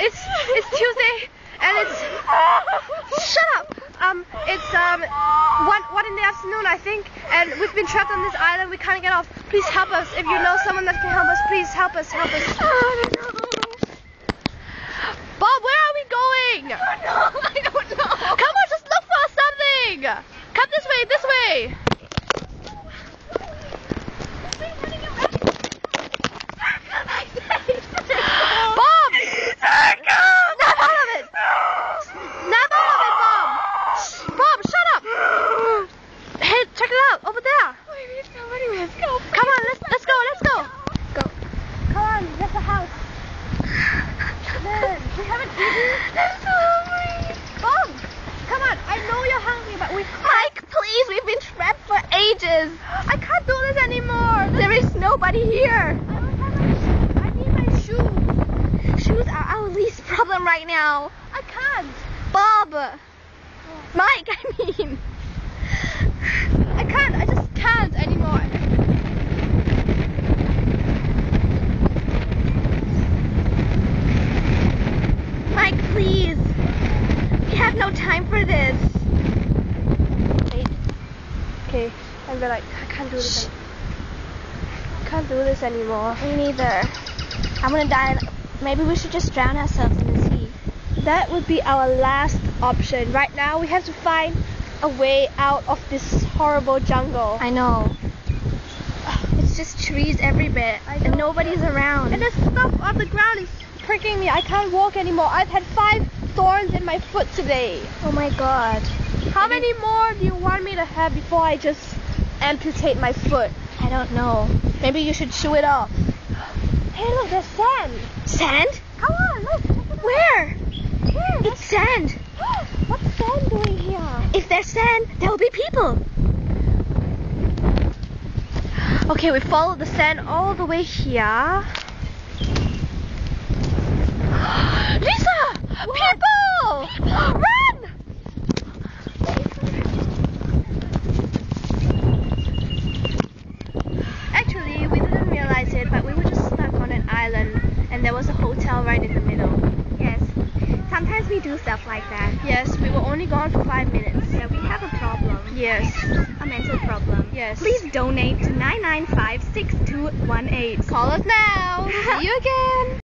it's it's Tuesday and it's shut up. Um, it's um one one in the afternoon I think, and we've been trapped on this island. We can't get off. Please help us. If you know someone that can help us, please help us. Help us. Bob, where are we going? No, I don't know. Come on, just look for something. Come this way, this way. Bob! Snap out of it! Snap out of it, Bob! Bob, shut up! Hey, check it out, over there. Come on, let's let's go, let's go. Go. Come on, there's a house. Man, we haven't eaten. Bob, come on. I know you're hungry, but we. Mike, please, we've been trapped for ages. I can't do this anymore. There is nobody here. I don't have my shoes. I need my shoes. Shoes are our least problem right now. I can't. Bob. Oh. Mike, I mean. I can't. I just can't anymore. Mike, please. We have no time for this. Wait. Okay. And we're like, I can't do this. Can't do this anymore. Me neither. I'm gonna die. Maybe we should just drown ourselves in the sea. That would be our last option. Right now, we have to find a way out of this horrible jungle. I know. It's just trees everywhere, and nobody's around. And the stuff on the ground is pricking me. I can't walk anymore. I've had five thorns in my foot today. oh my god. How many more do you want me to have before I just amputate my foot? I don't know. Maybe you should chew it off. Hey, look, there's sand. Sand? Come on, look. Where? Here, It's sand. What's sand doing here? If there's sand, there will be people. Okay, we follow the sand all the way here. Lisa! People! Run! Actually, we didn't realize it, but we were just stuck on an island and there was a hotel right in the middle. Yes. Sometimes we do stuff like that. Yes, we were only gone for five minutes. Yeah, we have a problem. Yes. A mental problem. Yes. Please donate to 995 6218. Call us now. See you again.